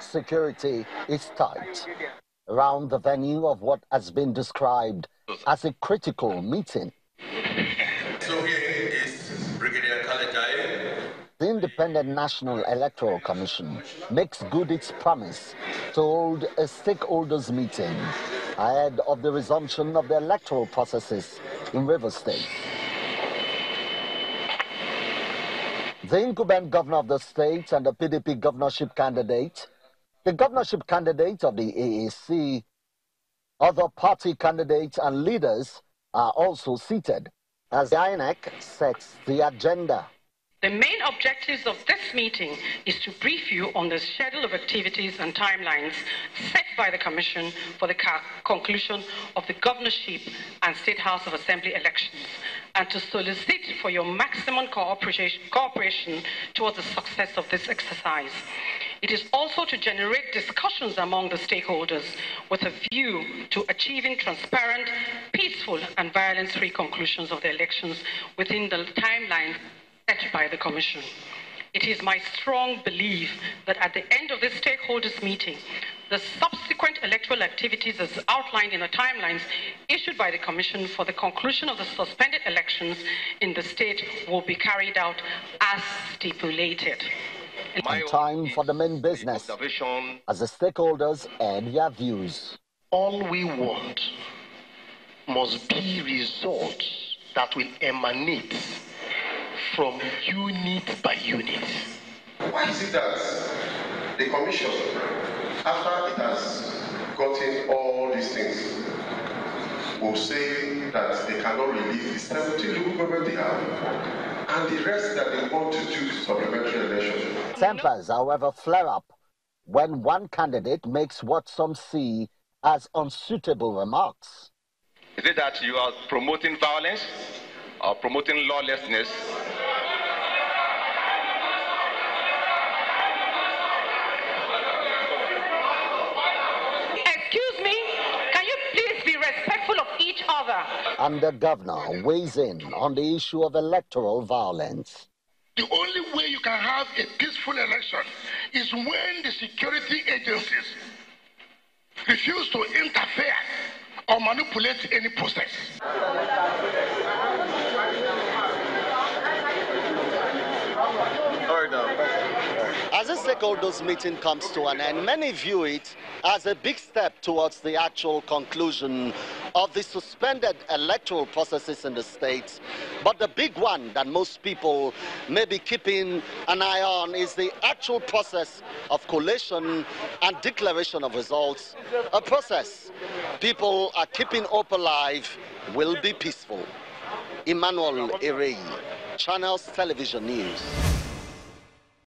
security is tight around the venue of what has been described as a critical meeting. So here is Brigadier. The Independent National Electoral Commission makes good its promise to hold a stakeholders meeting ahead of the resumption of the electoral processes in Rivers State. The incumbent governor of the state and the PDP governorship candidate, the governorship candidates of the AAC, other party candidates and leaders are also seated as the INEC sets the agenda. The main objectives of this meeting is to brief you on the schedule of activities and timelines set by the Commission for the conclusion of the governorship and State House of Assembly elections and to solicit for your maximum cooperation, cooperation towards the success of this exercise. It is also to generate discussions among the stakeholders with a view to achieving transparent, peaceful, and violence-free conclusions of the elections within the timeline set by the Commission. It is my strong belief that at the end of this stakeholders meeting, the subsequent electoral activities as outlined in the timelines issued by the Commission for the conclusion of the suspended elections in the state will be carried out as stipulated. And time for the main business as the stakeholders add their views. All we want must be results that will emanate from unit by unit. Why is it that the Commission, after it has gotten all these things, will say that they cannot release the 17 local government they have and the rest that they want to do supplementary election. Tempers, however, flare up when one candidate makes what some see as unsuitable remarks. Is it that you are promoting violence or promoting lawlessness And the governor weighs in on the issue of electoral violence. The only way you can have a peaceful election is when the security agencies refuse to interfere or manipulate any process. As the stakeholders meeting comes to an end, many view it as a big step towards the actual conclusion of the suspended electoral processes in the state. But the big one that most people may be keeping an eye on is the actual process of collation and declaration of results. A process people are keeping hope alive will be peaceful. Emmanuel Erei, Channels Television News.